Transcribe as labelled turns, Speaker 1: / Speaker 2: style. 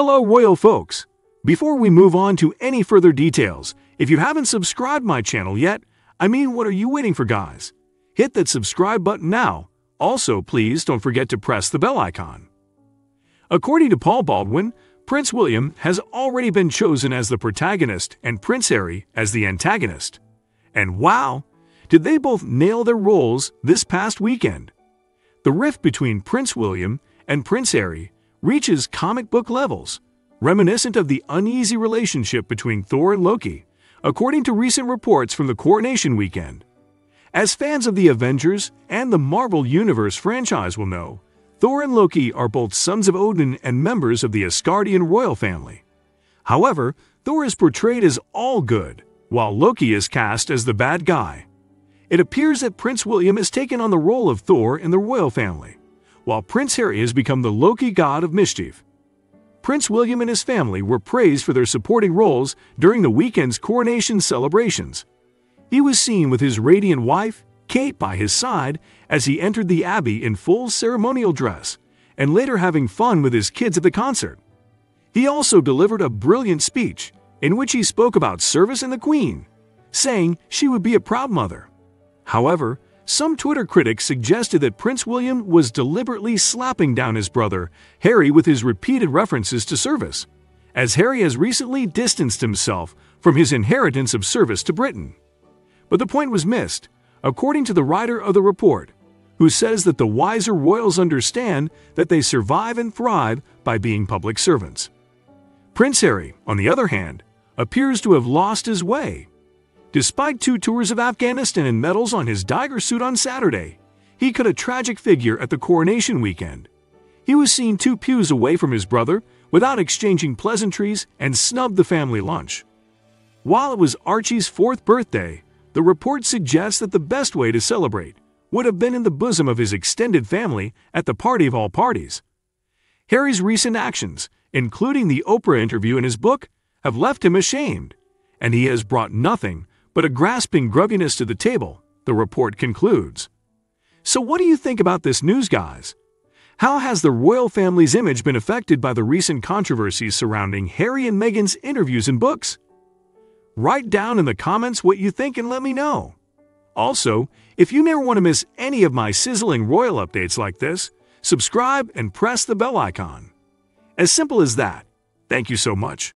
Speaker 1: Hello, royal folks! Before we move on to any further details, if you haven't subscribed my channel yet, I mean, what are you waiting for, guys? Hit that subscribe button now. Also, please don't forget to press the bell icon. According to Paul Baldwin, Prince William has already been chosen as the protagonist and Prince Harry as the antagonist. And wow, did they both nail their roles this past weekend? The rift between Prince William and Prince Harry reaches comic book levels, reminiscent of the uneasy relationship between Thor and Loki, according to recent reports from the coronation weekend. As fans of the Avengers and the Marvel Universe franchise will know, Thor and Loki are both sons of Odin and members of the Asgardian royal family. However, Thor is portrayed as all good, while Loki is cast as the bad guy. It appears that Prince William has taken on the role of Thor in the royal family, while Prince Harry has become the Loki god of mischief. Prince William and his family were praised for their supporting roles during the weekend's coronation celebrations. He was seen with his radiant wife, Kate, by his side as he entered the Abbey in full ceremonial dress, and later having fun with his kids at the concert. He also delivered a brilliant speech in which he spoke about service and the Queen, saying she would be a proud mother. However, some Twitter critics suggested that Prince William was deliberately slapping down his brother, Harry, with his repeated references to service, as Harry has recently distanced himself from his inheritance of service to Britain. But the point was missed, according to the writer of the report, who says that the wiser royals understand that they survive and thrive by being public servants. Prince Harry, on the other hand, appears to have lost his way Despite two tours of Afghanistan and medals on his Tiger suit on Saturday, he cut a tragic figure at the coronation weekend. He was seen two pews away from his brother without exchanging pleasantries and snubbed the family lunch. While it was Archie's fourth birthday, the report suggests that the best way to celebrate would have been in the bosom of his extended family at the party of all parties. Harry's recent actions, including the Oprah interview in his book, have left him ashamed, and he has brought nothing but a grasping grubbiness to the table, the report concludes. So, what do you think about this news, guys? How has the royal family's image been affected by the recent controversies surrounding Harry and Meghan's interviews and books? Write down in the comments what you think and let me know. Also, if you never want to miss any of my sizzling royal updates like this, subscribe and press the bell icon. As simple as that. Thank you so much.